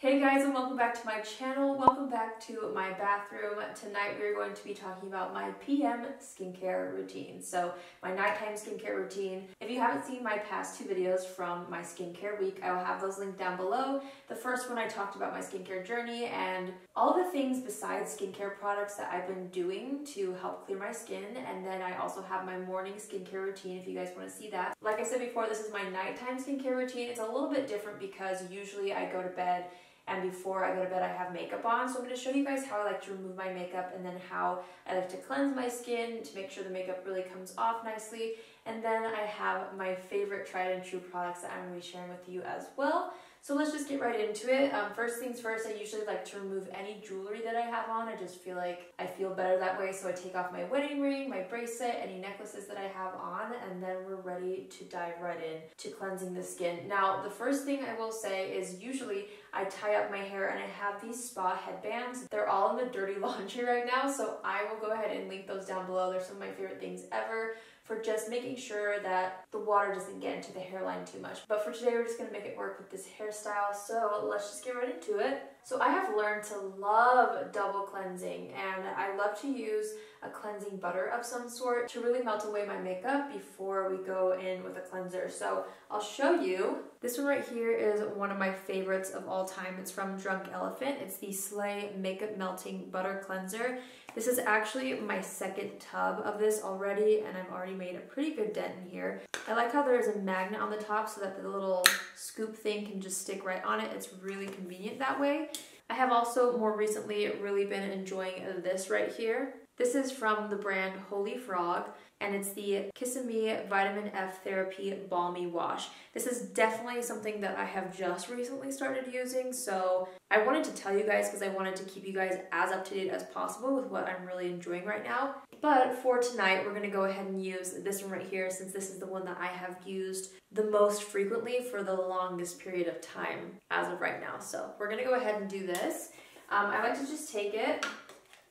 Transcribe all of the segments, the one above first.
Hey guys and welcome back to my channel. Welcome back to my bathroom. Tonight we're going to be talking about my PM skincare routine. So my nighttime skincare routine. If you haven't seen my past two videos from my skincare week, I will have those linked down below. The first one I talked about my skincare journey and all the things besides skincare products that I've been doing to help clear my skin. And then I also have my morning skincare routine if you guys want to see that. Like I said before, this is my nighttime skincare routine. It's a little bit different because usually I go to bed and before I go to bed I have makeup on. So I'm going to show you guys how I like to remove my makeup and then how I like to cleanse my skin to make sure the makeup really comes off nicely. And then I have my favorite tried and true products that I'm going to be sharing with you as well. So let's just get right into it. Um, first things first, I usually like to remove any jewelry that I have on. I just feel like I feel better that way. So I take off my wedding ring, my bracelet, any necklaces that I have on, and then we're ready to dive right in to cleansing the skin. Now, the first thing I will say is usually I tie up my hair and I have these spa headbands. They're all in the dirty laundry right now, so I will go ahead and link those down below. They're some of my favorite things ever for just making sure that the water doesn't get into the hairline too much. But for today, we're just gonna make it work with this hairstyle. So let's just get right into it. So I have learned to love double cleansing and I love to use a cleansing butter of some sort to really melt away my makeup before we go in with a cleanser. So I'll show you. This one right here is one of my favorites of all time. It's from Drunk Elephant. It's the Slaai Makeup Melting Butter Cleanser. This is actually my second tub of this already and I've already made a pretty good dent in here. I like how there is a magnet on the top so that the little scoop thing can just stick right on it. It's really convenient that way. I have also more recently really been enjoying this right here. This is from the brand Holifrog and it's the Kissamee Vitamin F Therapy Balmy Wash. This is definitely something that I have just recently started using, so I wanted to tell you guys because I wanted to keep you guys as up to date as possible with what I'm really enjoying right now. But for tonight, we're gonna go ahead and use this one right here since this is the one that I have used the most frequently for the longest period of time as of right now. So we're gonna go ahead and do this. Um, I like to just take it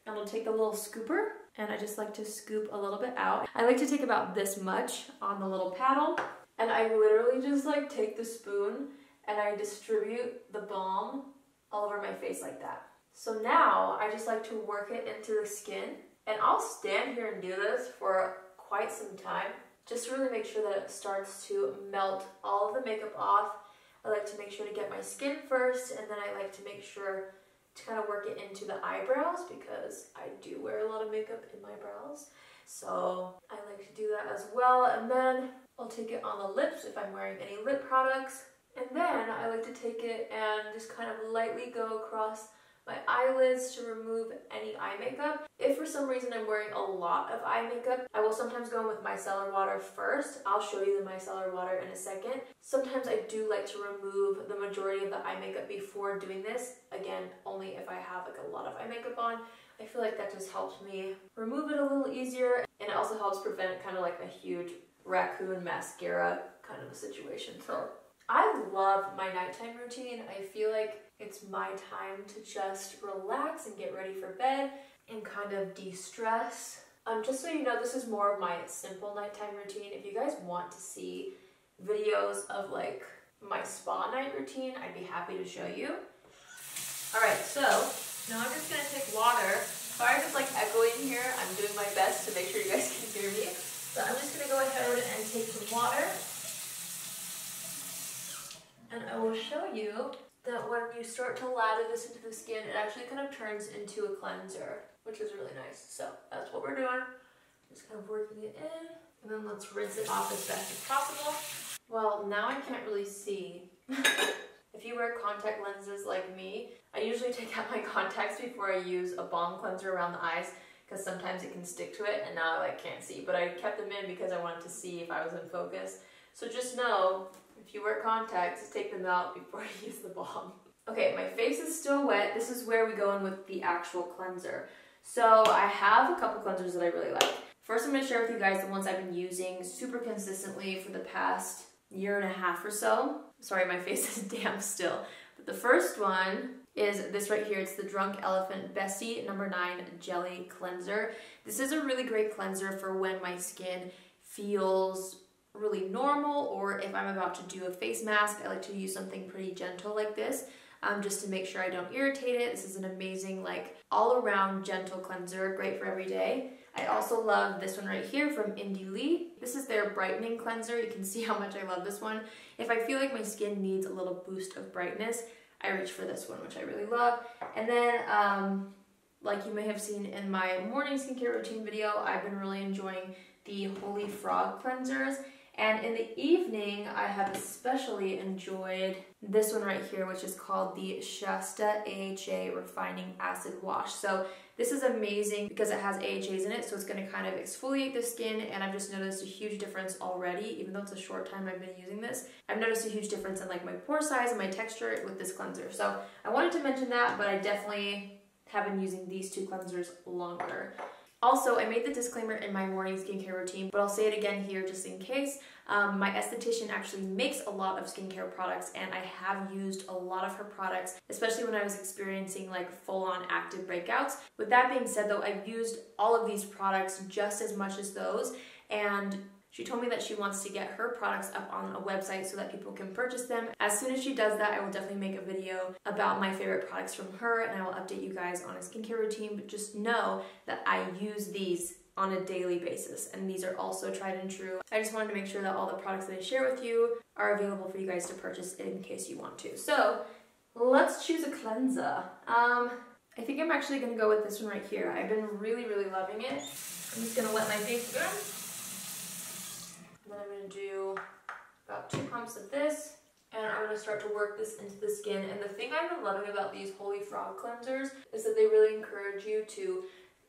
and I'll take a little scooper and I just like to scoop a little bit out. I like to take about this much on the little paddle and I literally just like take the spoon and I distribute the balm all over my face like that. So now I just like to work it into the skin and I'll stand here and do this for quite some time just to really make sure that it starts to melt all of the makeup off. I like to make sure to get my skin first and then I like to make sure to kind of work it into the eyebrows because I do wear a lot of makeup in my brows. So I like to do that as well. And then I'll take it on the lips if I'm wearing any lip products. And then I like to take it and just kind of lightly go across my eyelids to remove any eye makeup. If for some reason I'm wearing a lot of eye makeup, I will sometimes go in with micellar water first. I'll show you the micellar water in a second. Sometimes I do like to remove the majority of the eye makeup before doing this. Again, only if I have like a lot of eye makeup on. I feel like that just helps me remove it a little easier and it also helps prevent kind of like a huge raccoon mascara kind of a situation. So I love my nighttime routine. I feel like it's my time to just relax and get ready for bed and kind of de-stress. Um, just so you know, this is more of my simple nighttime routine. If you guys want to see videos of like my spa night routine, I'd be happy to show you. All right, so now I'm just gonna take water. Sorry if it's like echoing here. I'm doing my best to make sure you guys can hear me. So I'm just gonna go ahead and take some water. And I will show you that when you start to lather this into the skin, it actually kind of turns into a cleanser, which is really nice. So that's what we're doing. Just kind of working it in. And then let's rinse it off as best as possible. Well, now I can't really see. if you wear contact lenses like me, I usually take out my contacts before I use a balm cleanser around the eyes because sometimes it can stick to it and now I like can't see. But I kept them in because I wanted to see if I was in focus. So just know if you wear contacts, take them out before you use the balm. Okay, my face is still wet. This is where we go in with the actual cleanser. So I have a couple cleansers that I really like. First, I'm to share with you guys the ones I've been using super consistently for the past year and a half or so. Sorry, my face is damp still. But the first one is this right here. It's the Drunk Elephant Beste number 9 Jelly Cleanser. This is a really great cleanser for when my skin feels really normal or if I'm about to do a face mask, I like to use something pretty gentle like this. um, just to make sure I don't irritate it. This is an amazing, like, all around gentle cleanser, great for every day. I also love this one right here from Indie Lee. This is their brightening cleanser. You can see how much I love this one. If I feel like my skin needs a little boost of brightness, I reach for this one, which I really love. And then, um, like you may have seen in my morning skincare routine video, I've been really enjoying the Holifrog cleansers. And in the evening, I have especially enjoyed this one right here, which is called the Shasta AHA Refining Acid Wash. So this is amazing because it has AHAs in it, so it's gonna kind of exfoliate the skin, and I've just noticed a huge difference already, even though it's a short time I've been using this. I've noticed a huge difference in like my pore size and my texture with this cleanser. So I wanted to mention that, but I definitely have been using these two cleansers longer. Also, I made the disclaimer in my morning skincare routine, but I'll say it again here just in case. Um, my esthetician actually makes a lot of skincare products and I have used a lot of her products, especially when I was experiencing like full-on active breakouts. With that being said though, I've used all of these products just as much as those and she told me that she wants to get her products up on a website so that people can purchase them. As soon as she does that, I will definitely make a video about my favorite products from her and I will update you guys on a skincare routine, but just know that I use these on a daily basis and these are also tried and true. I just wanted to make sure that all the products that I share with you are available for you guys to purchase in case you want to. So let's choose a cleanser. Um, I think I'm actually gonna go with this one right here. I've been really, really loving it. I'm just gonna let my face burn. Then I'm going to do about two pumps of this. And I'm going to start to work this into the skin. And the thing I've been loving about these Holifrog cleansers is that they really encourage you to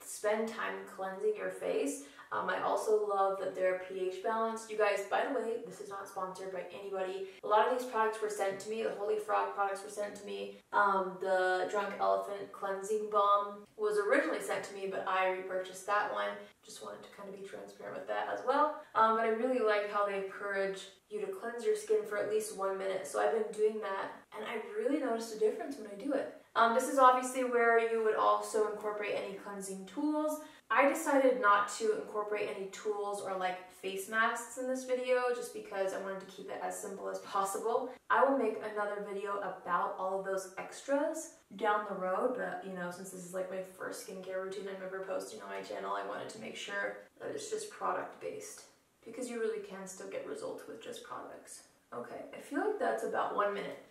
spend time cleansing your face. Um, I also love that they're pH balanced. You guys, by the way, this is not sponsored by anybody. A lot of these products were sent to me. The Holifrog products were sent to me. Um, the Drunk Elephant Cleansing Balm was originally sent to me, but I repurchased that one. Just wanted to kind of be transparent with that as well. Um, but I really like how they encourage you to cleanse your skin for at least one minute. So I've been doing that, and I really noticed a difference when I do it. Um, this is obviously where you would also incorporate any cleansing tools. I decided not to incorporate any tools or like face masks in this video just because I wanted to keep it as simple as possible. I will make another video about all of those extras down the road, but you know, since this is like my first skincare routine I'm ever posting on my channel, I wanted to make sure that it's just product based because you really can still get results with just products. Okay, I feel like that's about one minute.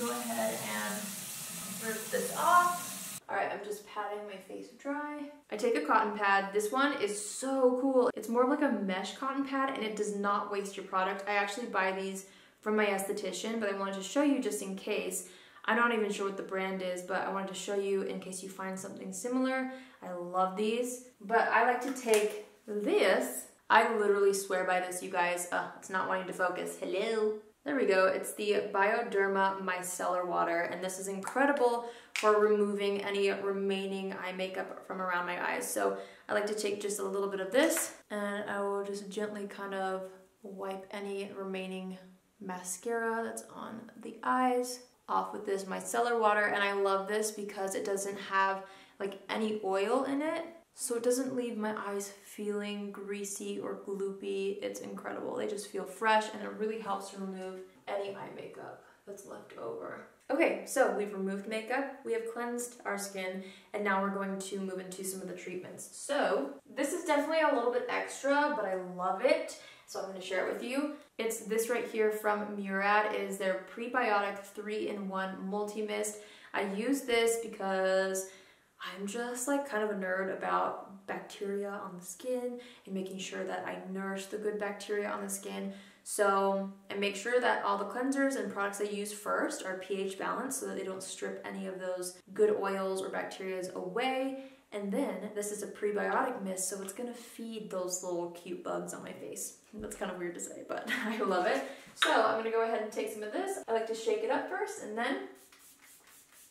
Go ahead and rip this off. All right, I'm just patting my face dry. I take a cotton pad. This one is so cool. It's more of like a mesh cotton pad and it does not waste your product. I actually buy these from my esthetician, but I wanted to show you just in case. I'm not even sure what the brand is, but I wanted to show you in case you find something similar. I love these, but I like to take this. I literally swear by this, you guys. It's not wanting to focus. Hello. There we go. It's the Bioderma Micellar Water, and this is incredible for removing any remaining eye makeup from around my eyes. So I like to take just a little bit of this, and I will just gently kind of wipe any remaining mascara that's on the eyes off with this micellar water. And I love this because it doesn't have like any oil in it. So it doesn't leave my eyes feeling greasy or gloopy. It's incredible. They just feel fresh and it really helps remove any eye makeup that's left over. Okay, so we've removed makeup, we have cleansed our skin, and now we're going to move into some of the treatments. So this is definitely a little bit extra, but I love it, so I'm gonna share it with you. It's this right here from Murad. It is their prebiotic three-in-one multi-mist. I use this because I'm just like kind of a nerd about bacteria on the skin and making sure that I nourish the good bacteria on the skin. So I make sure that all the cleansers and products I use first are pH balanced so that they don't strip any of those good oils or bacterias away. And then this is a prebiotic mist, so it's gonna feed those little cute bugs on my face. That's kind of weird to say, but I love it. So I'm gonna go ahead and take some of this. I like to shake it up first and then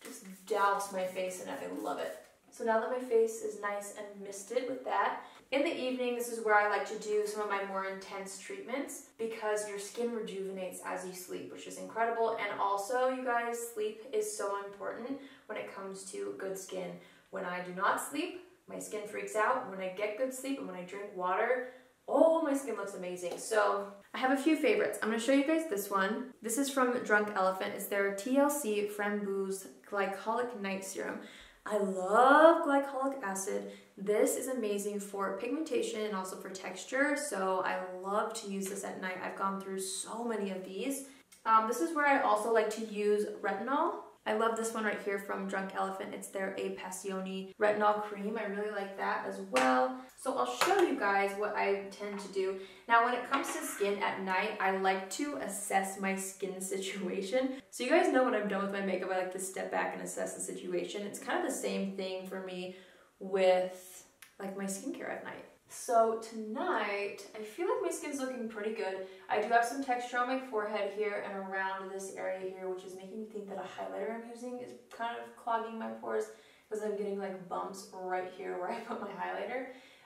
just douse my face in it. I love it. So now that my face is nice and misted with that, in the evening, this is where I like to do some of my more intense treatments because your skin rejuvenates as you sleep, which is incredible. And also, you guys, sleep is so important when it comes to good skin. When I do not sleep, my skin freaks out. When I get good sleep and when I drink water, oh, my skin looks amazing. So I have a few favorites. I'm gonna show you guys this one. This is from Drunk Elephant. It's their TLC Framboos Glycolic Night Serum. I love glycolic acid. This is amazing for pigmentation and also for texture, so I love to use this at night. I've gone through so many of these. Um, this is where I also like to use retinol. I love this one right here from Drunk Elephant. It's their A-Passioni Retinol Cream. I really like that as well. So I'll show you guys what I tend to do. Now when it comes to skin at night, I like to assess my skin situation. So you guys know when I'm done with my makeup, I like to step back and assess the situation. It's kind of the same thing for me with like my skincare at night. So tonight, I feel like my skin's looking pretty good. I do have some texture on my forehead here and around this area here, which is making me think that a highlighter I'm using is kind of clogging my pores because I'm getting like bumps right here where I put my highlighter.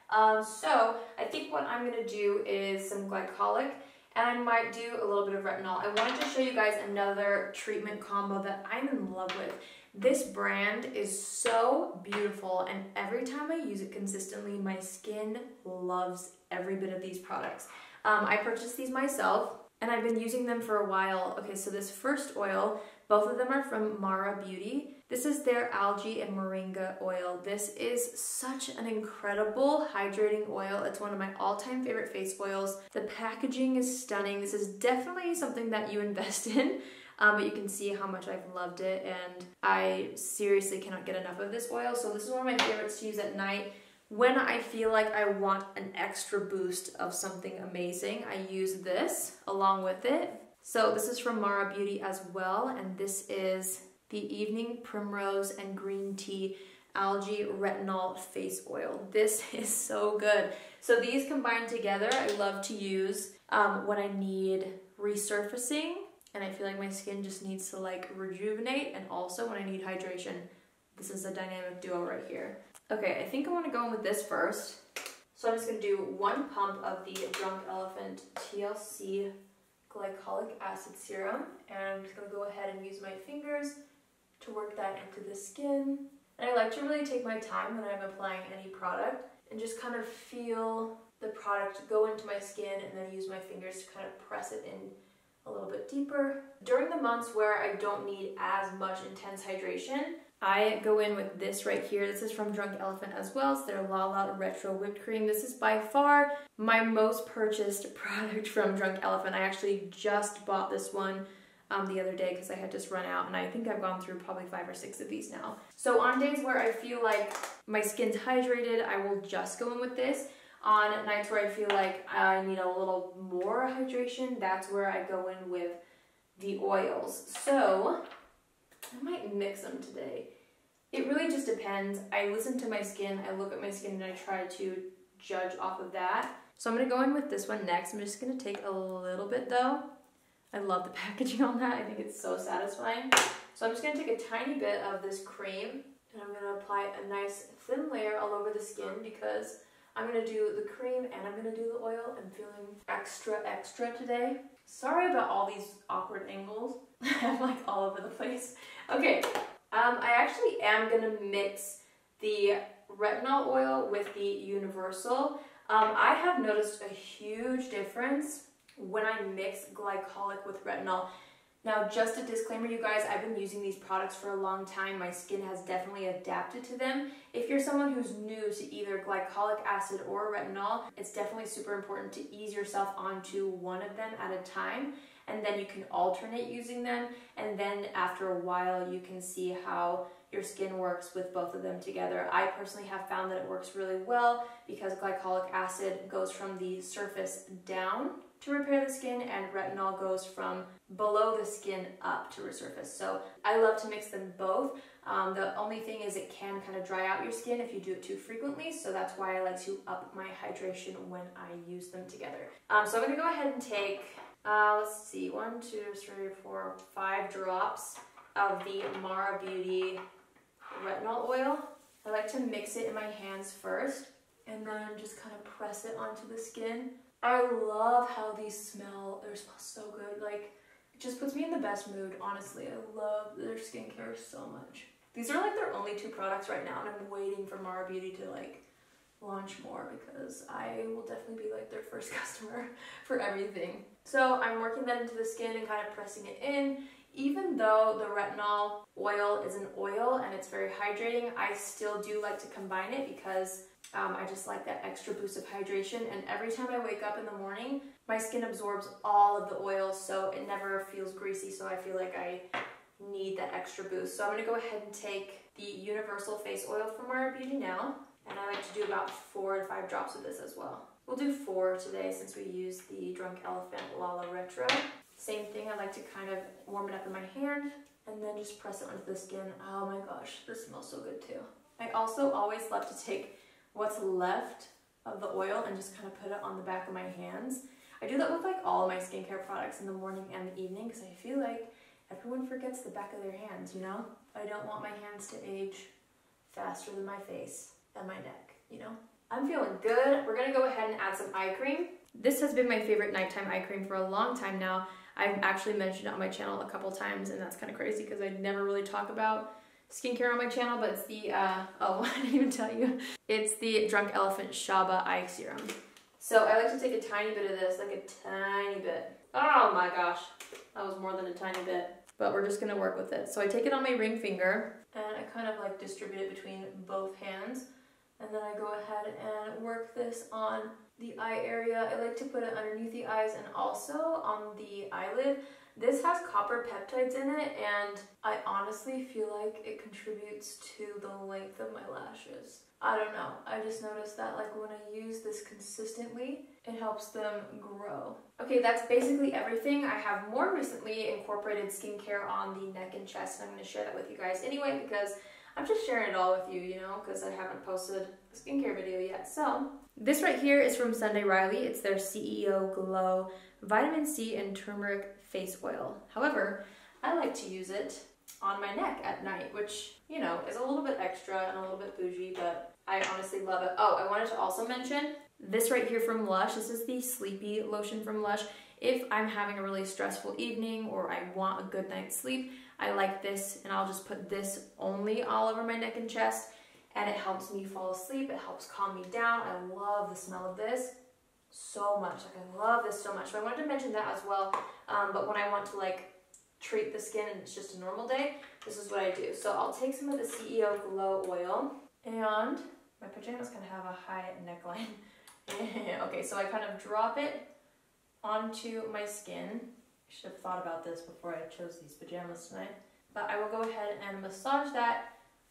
Um, so I think what I'm gonna do is some glycolic and I might do a little bit of retinol. I wanted to show you guys another treatment combo that I'm in love with. This brand is so beautiful and every time I use it consistently, my skin loves every bit of these products. Um, I purchased these myself and I've been using them for a while. Okay, so this first oil, both of them are from Mara Beauty. This is their algae and moringa oil. This is such an incredible hydrating oil. It's one of my all-time favorite face oils. The packaging is stunning. This is definitely something that you invest in um, but you can see how much I've loved it and I seriously cannot get enough of this oil. So this is one of my favorites to use at night. When I feel like I want an extra boost of something amazing, I use this along with it. So this is from Mara Beauty as well, and this is the Evening Primrose and Green Tea Algae Retinol Face Oil. This is so good. So these combined together, I love to use um, when I need resurfacing and I feel like my skin just needs to like rejuvenate and also when I need hydration. This is a dynamic duo right here. Okay, I think I want to go in with this first. So I'm just to do one pump of the Drunk Elephant TLC Glycolic Acid Serum. And I'm just to go ahead and use my fingers to work that into the skin. And I like to really take my time when I'm applying any product and just kind of feel the product go into my skin and then use my fingers to kind of press it in a little bit deeper. During the months where I don't need as much intense hydration, I go in with this right here. This is from Drunk Elephant as well. It's their Lala Retro Whipped Cream. This is by far my most purchased product from Drunk Elephant. I actually just bought this one um, the other day because I had just run out and I think I've gone through probably five or six of these now. So on days where I feel like my skin's hydrated, I will just go in with this. On nights where I feel like I need a little more hydration, that's where I go in with the oils. So I might mix them today. It really just depends. I listen to my skin, I look at my skin, and I try to judge off of that. So I'm gonna go in with this one next. I'm just gonna take a little bit though. I love the packaging on that. I think it's so satisfying. So I'm just gonna take a tiny bit of this cream and I'm gonna apply a nice thin layer all over the skin because I'm gonna do the cream and I'm gonna do the oil. I'm feeling extra, extra today. Sorry about all these awkward angles. I'm like all over the place. Okay, um, I actually am gonna mix the retinol oil with the universal. Um, I have noticed a huge difference when I mix glycolic with retinol. Now, just a disclaimer, you guys, I've been using these products for a long time. My skin has definitely adapted to them. If you're someone who's new to either glycolic acid or retinol, it's definitely super important to ease yourself onto one of them at a time and then you can alternate using them and then after a while you can see how your skin works with both of them together. I personally have found that it works really well because glycolic acid goes from the surface down to repair the skin and retinol goes from below the skin up to resurface. So I love to mix them both. Um, the only thing is it can kind of dry out your skin if you do it too frequently. So that's why I like to up my hydration when I use them together. Um, so I'm gonna go ahead and take, uh, let's see, one, two, three, four, five drops of the Mara Beauty retinol oil. I like to mix it in my hands first and then just kind of press it onto the skin. I love how these smell. They smell so good. Like, it just puts me in the best mood, honestly. I love their skincare so much. These are like their only two products right now, and I'm waiting for Mara Beauty to like launch more because I will definitely be like their first customer for everything. So I'm working that into the skin and kind of pressing it in. Even though the retinol oil is an oil and it's very hydrating, I still do like to combine it because um, I just like that extra boost of hydration. And every time I wake up in the morning, my skin absorbs all of the oil so it never feels greasy. So I feel like I need that extra boost. So I'm gonna go ahead and take the Universal Face Oil from Mara Beauty now. And I like to do about four to five drops of this as well. We'll do four today since we use the Drunk Elephant Lala Retro. Same thing, I like to kind of warm it up in my hand and then just press it onto the skin. Oh my gosh, this smells so good too. I also always love to take what's left of the oil and just kind of put it on the back of my hands. I do that with like all my skincare products in the morning and the evening because I feel like everyone forgets the back of their hands, you know? I don't want my hands to age faster than my face and my neck, you know? I'm feeling good. We're gonna go ahead and add some eye cream. This has been my favorite nighttime eye cream for a long time now. I've actually mentioned it on my channel a couple times and that's kind of crazy because I never really talk about skincare on my channel, but it's the, uh, oh, I didn't even tell you. It's the Drunk Elephant Shaba Eye Serum. So I like to take a tiny bit of this, like a tiny bit. Oh my gosh, that was more than a tiny bit. But we're just gonna work with it. So I take it on my ring finger and I kind of like distribute it between both hands. And then I go ahead and work this on the eye area. I like to put it underneath the eyes and also on the eyelid. This has copper peptides in it and I honestly feel like it contributes to the length of my lashes. I don't know, I just noticed that like when I use this consistently, it helps them grow. Okay, that's basically everything. I have more recently incorporated skincare on the neck and chest and I'm gonna share that with you guys anyway because I'm just sharing it all with you, you know, because I haven't posted a skincare video yet. So, this right here is from Sunday Riley. It's their CEO Glow Vitamin C and Turmeric Face Oil. However, I like to use it on my neck at night, which, you know, is a little bit extra and a little bit bougie, I honestly love it. Oh, I wanted to also mention this right here from Lush. This is the Sleepy Lotion from Lush. If I'm having a really stressful evening or I want a good night's sleep, I like this and I'll just put this only all over my neck and chest and it helps me fall asleep. It helps calm me down. I love the smell of this so much. Like I love this so much. So I wanted to mention that as well. Um, but when I want to like treat the skin and it's just a normal day, this is what I do. So I'll take some of the CEO Glow Oil and my pajamas kind of have a high neckline. okay, so I kind of drop it onto my skin I should have thought about this before I chose these pajamas tonight. But I will go ahead and massage that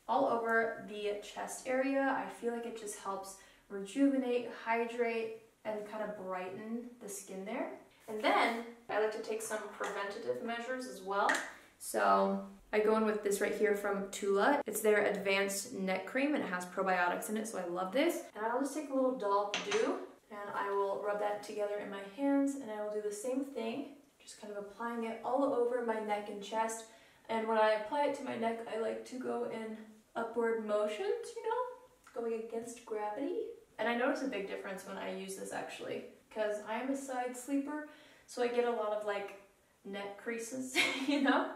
all over the chest area. I feel like it just helps rejuvenate, hydrate, and kind of brighten the skin there. And then I like to take some preventative measures as well. So I go in with this right here from Tula. It's their advanced neck cream and it has probiotics in it, so I love this. And I'll just take a little dollop dew and I will rub that together in my hands and I will do the same thing just kind of applying it all over my neck and chest. And when I apply it to my neck, I like to go in upward motions, you know, going against gravity. And I notice a big difference when I use this actually, because I am a side sleeper, so I get a lot of like neck creases, you know?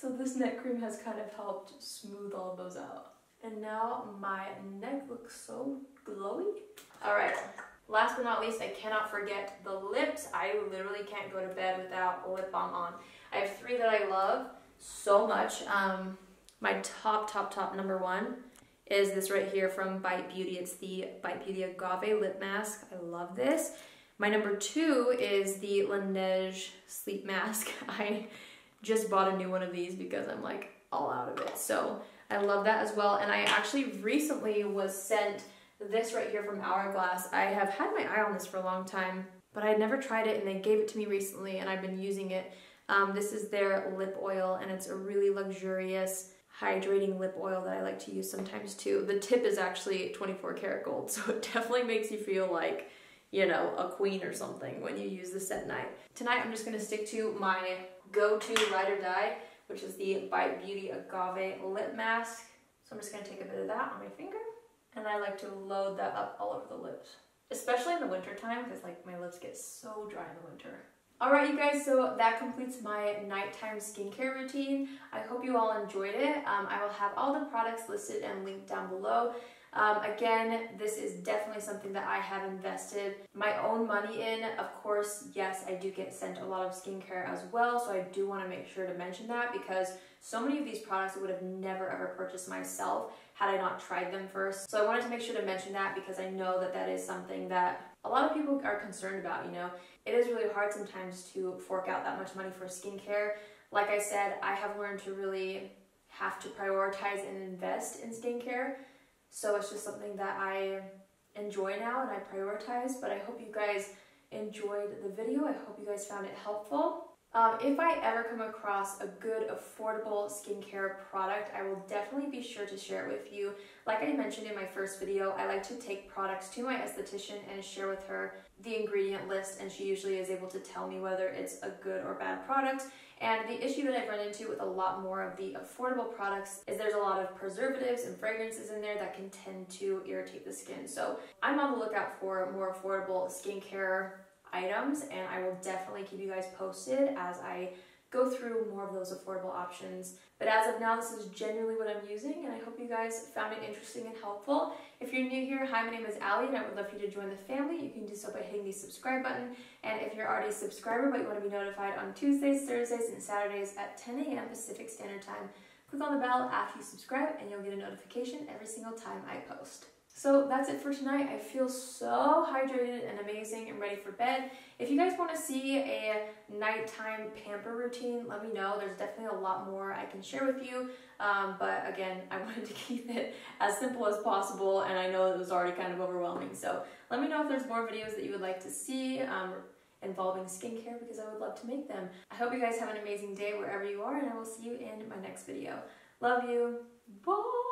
So this neck cream has kind of helped smooth all of those out. And now my neck looks so glowy. All right, Last but not least, I cannot forget the lips. I literally can't go to bed without a lip balm on. I have three that I love so much. Um, my top, top, top number one is this right here from Bite Beauty. It's the Bite Beauty Agave Lip Mask. I love this. My number two is the Laneige Sleep Mask. I just bought a new one of these because I'm like all out of it. So I love that as well. And I actually recently was sent this right here from Hourglass, I have had my eye on this for a long time, but I had never tried it and they gave it to me recently and I've been using it. Um, this is their lip oil and it's a really luxurious hydrating lip oil that I like to use sometimes too. The tip is actually 24 karat gold, so it definitely makes you feel like, you know, a queen or something when you use this at night. Tonight I'm just gonna stick to my go-to ride or die, which is the Bite Beauty Agave Lip Mask. So I'm just gonna take a bit of that on my finger and I like to load that up all over the lips. Especially in the winter time because like my lips get so dry in the winter. Alright you guys, so that completes my nighttime skincare routine. I hope you all enjoyed it. Um, I will have all the products listed and linked down below. Um, again, this is definitely something that I have invested my own money in. Of course, yes, I do get sent a lot of skincare as well, so I do want to make sure to mention that because so many of these products I would have never ever purchased myself had I not tried them first. So I wanted to make sure to mention that because I know that that is something that a lot of people are concerned about, you know. It is really hard sometimes to fork out that much money for skincare. Like I said, I have learned to really have to prioritize and invest in skincare. So it's just something that I enjoy now and I prioritize, but I hope you guys enjoyed the video. I hope you guys found it helpful. Um, if I ever come across a good, affordable skincare product, I will definitely be sure to share it with you. Like I mentioned in my first video, I like to take products to my esthetician and share with her the ingredient list, and she usually is able to tell me whether it's a good or bad product. And the issue that I've run into with a lot more of the affordable products is there's a lot of preservatives and fragrances in there that can tend to irritate the skin. So I'm on the lookout for more affordable skincare items and I will definitely keep you guys posted as I go through more of those affordable options. But as of now, this is genuinely what I'm using and I hope you guys found it interesting and helpful. If you're new here, hi, my name is Allie and I would love for you to join the family. You can do so by hitting the subscribe button. And if you're already a subscriber but you want to be notified on Tuesdays, Thursdays, and Saturdays at 10 a.m. Pacific Standard Time, click on the bell after you subscribe and you'll get a notification every single time I post. So that's it for tonight. I feel so hydrated and amazing and ready for bed. If you guys want to see a nighttime pamper routine, let me know. There's definitely a lot more I can share with you. Um, but again, I wanted to keep it as simple as possible and I know it was already kind of overwhelming. So let me know if there's more videos that you would like to see. Um, involving skincare because I would love to make them. I hope you guys have an amazing day wherever you are and I will see you in my next video. Love you. Bye!